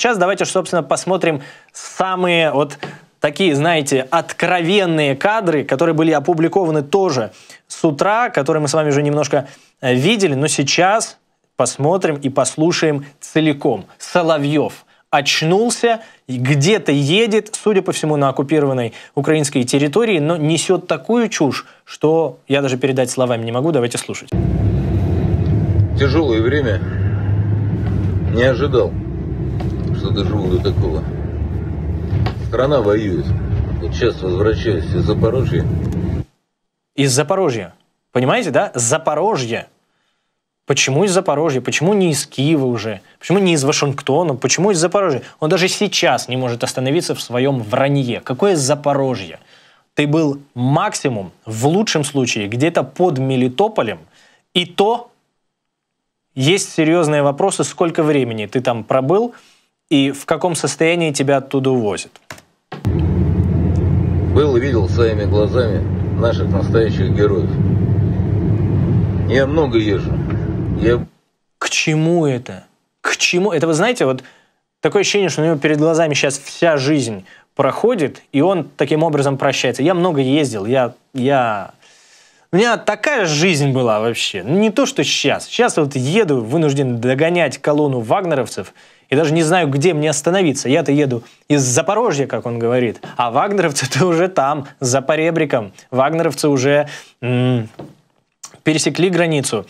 сейчас давайте, собственно, посмотрим самые вот такие, знаете, откровенные кадры, которые были опубликованы тоже с утра, которые мы с вами уже немножко э, видели, но сейчас посмотрим и послушаем целиком. Соловьев очнулся, где-то едет, судя по всему, на оккупированной украинской территории, но несет такую чушь, что я даже передать словами не могу. Давайте слушать. Тяжелое время. Не ожидал, что доживу до такого. Страна воюет. Вот сейчас возвращаюсь из Запорожья. Из Запорожья. Понимаете, да? Запорожье. Почему из Запорожья? Почему не из Киева уже? Почему не из Вашингтона? Почему из Запорожья? Он даже сейчас не может остановиться в своем вранье. Какое Запорожье? Ты был максимум, в лучшем случае, где-то под Мелитополем, и то есть серьезные вопросы, сколько времени ты там пробыл и в каком состоянии тебя оттуда увозят. Был и видел своими глазами наших настоящих героев. Я много езжу. Я... К чему это? К чему? Это вы знаете, вот такое ощущение, что у него перед глазами сейчас вся жизнь проходит, и он таким образом прощается. Я много ездил, я, я... У меня такая жизнь была вообще. Ну, не то, что сейчас. Сейчас вот еду, вынужден догонять колонну вагнеровцев – и даже не знаю, где мне остановиться. Я-то еду из Запорожья, как он говорит, а вагнеровцы-то уже там, за поребриком. Вагнеровцы уже м- пересекли границу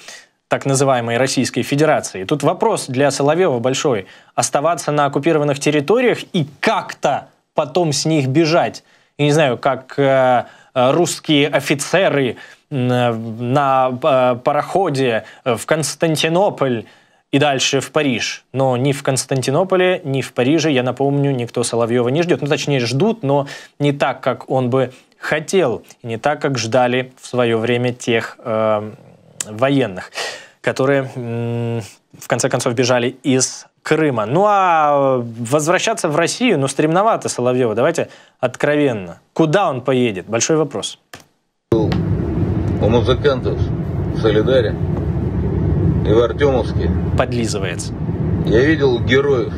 так называемой Российской Федерации. Тут вопрос для Соловьева большой. Оставаться на оккупированных территориях и как-то потом с них бежать. Я не знаю, как э, русские офицеры э, на э, пароходе в Константинополь и дальше в Париж. Но ни в Константинополе, ни в Париже, я напомню, никто Соловьева не ждет. Ну, точнее, ждут, но не так, как он бы хотел, и не так, как ждали в свое время тех э, военных, которые, э, в конце концов, бежали из Крыма. Ну, а возвращаться в Россию, ну, стремновато Соловьева. Давайте откровенно. Куда он поедет? Большой вопрос. У музыкантов в Солидаре и в Артемовске. Подлизывается. Я видел героев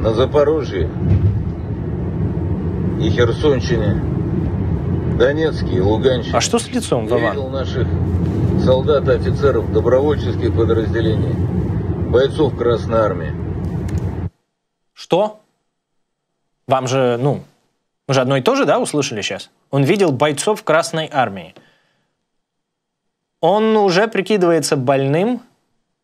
на Запорожье и Херсонщине, Донецке и Луганщине. А что с лицом, Вован? Я видел наших солдат и офицеров добровольческих подразделений, бойцов Красной Армии. Что? Вам же, ну, мы же одно и то же, да, услышали сейчас? Он видел бойцов Красной Армии он уже прикидывается больным,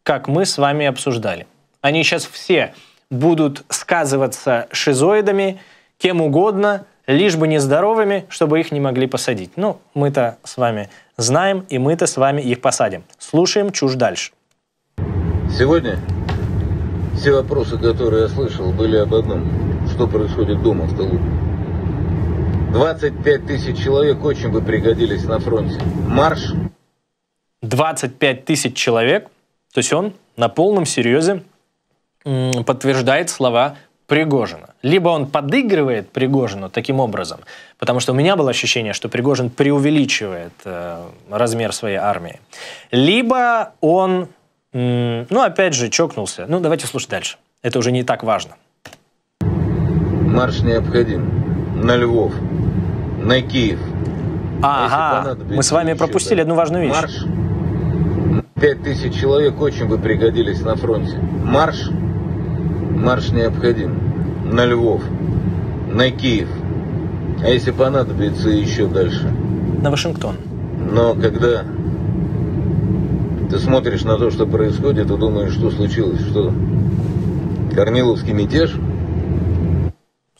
как мы с вами обсуждали. Они сейчас все будут сказываться шизоидами, кем угодно, лишь бы нездоровыми, чтобы их не могли посадить. Ну, мы-то с вами знаем, и мы-то с вами их посадим. Слушаем чушь дальше. Сегодня все вопросы, которые я слышал, были об одном. Что происходит дома в тылу. 25 тысяч человек очень бы пригодились на фронте. Марш 25 тысяч человек, то есть он на полном серьезе подтверждает слова Пригожина. Либо он подыгрывает Пригожину таким образом, потому что у меня было ощущение, что Пригожин преувеличивает э, размер своей армии. Либо он, ну опять же, чокнулся. Ну давайте слушать дальше. Это уже не так важно. Марш необходим на Львов, на Киев. Ага, мы с вами пропустили одну важную вещь. Марш Пять тысяч человек очень бы пригодились на фронте. Марш, марш необходим. На Львов, на Киев. А если понадобится, еще дальше. На Вашингтон. Но когда ты смотришь на то, что происходит, и думаешь, что случилось, что Корниловский мятеж –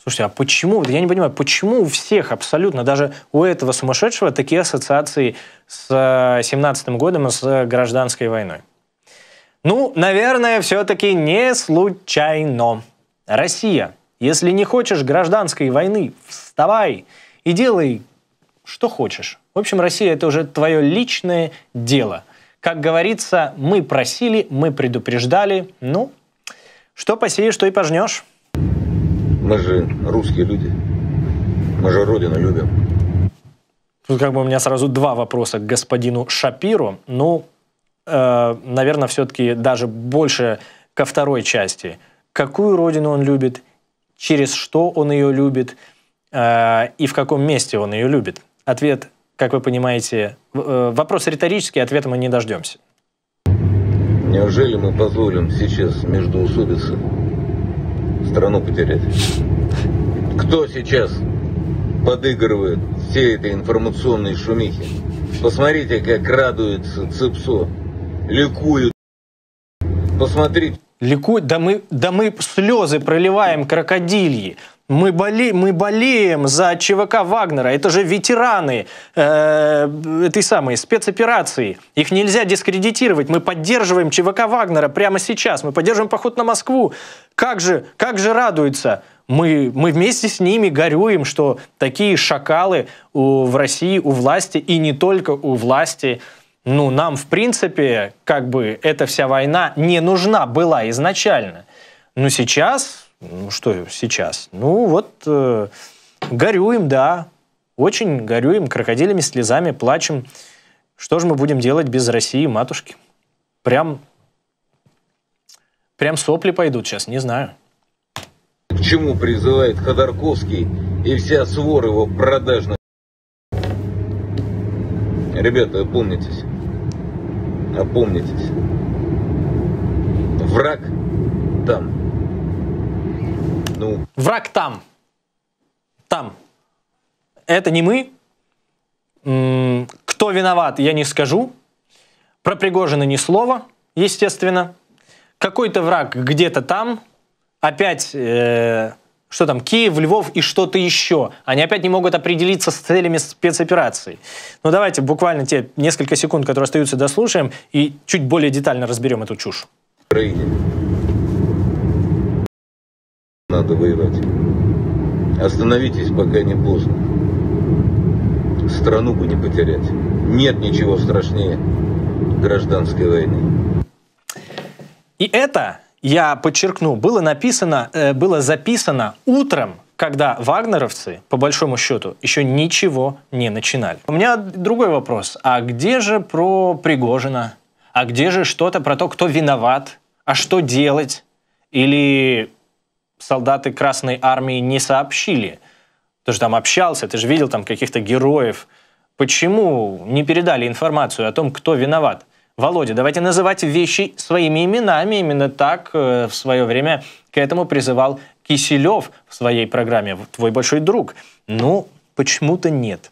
Слушайте, а почему, я не понимаю, почему у всех абсолютно, даже у этого сумасшедшего, такие ассоциации с 17 годом и с гражданской войной? Ну, наверное, все-таки не случайно. Россия, если не хочешь гражданской войны, вставай и делай, что хочешь. В общем, Россия – это уже твое личное дело. Как говорится, мы просили, мы предупреждали. Ну, что посеешь, то и пожнешь. Мы же русские люди. Мы же Родину любим. Тут как бы у меня сразу два вопроса к господину Шапиру. Ну, э, наверное, все-таки даже больше ко второй части. какую родину он любит, через что он ее любит э, и в каком месте он ее любит. Ответ, как вы понимаете, э, вопрос риторический, ответа мы не дождемся. Неужели мы позволим сейчас между усобицы страну потерять? Кто сейчас подыгрывает всей этой информационной шумихе? Посмотрите, как радуется ЦИПСО, ликует. Посмотрите. Ликует, да мы, да мы слезы проливаем крокодильи. Мы, боле, мы болеем за ЧВК Вагнера. Это же ветераны э, этой самой спецоперации. Их нельзя дискредитировать. Мы поддерживаем ЧВК Вагнера прямо сейчас. Мы поддерживаем поход на Москву. Как же, как же радуется. Мы, мы вместе с ними горюем, что такие шакалы у, в России у власти, и не только у власти, ну, нам, в принципе, как бы эта вся война не нужна была изначально. Но сейчас ну что сейчас? Ну вот э, горюем, да, очень горюем, крокодилями, слезами, плачем. Что же мы будем делать без России, матушки? Прям, прям сопли пойдут сейчас, не знаю. К чему призывает Ходорковский и вся свора его продажных? Ребята, опомнитесь. Опомнитесь. Враг там. Ну. Враг там. Там. Это не мы. Кто виноват, я не скажу. Про Пригожина ни слова, естественно. Какой-то враг где-то там. Опять, э, что там, Киев, Львов и что-то еще. Они опять не могут определиться с целями спецоперации. Ну давайте буквально те несколько секунд, которые остаются, дослушаем и чуть более детально разберем эту чушь. Украине надо воевать. Остановитесь, пока не поздно. Страну бы не потерять. Нет ничего страшнее гражданской войны. И это, я подчеркну, было написано, э, было записано утром, когда вагнеровцы, по большому счету, еще ничего не начинали. У меня другой вопрос. А где же про Пригожина? А где же что-то про то, кто виноват? А что делать? Или солдаты Красной Армии не сообщили? Ты же там общался, ты же видел там каких-то героев. Почему не передали информацию о том, кто виноват? Володя, давайте называть вещи своими именами. Именно так э, в свое время к этому призывал Киселев в своей программе «Твой большой друг». Ну, почему-то нет.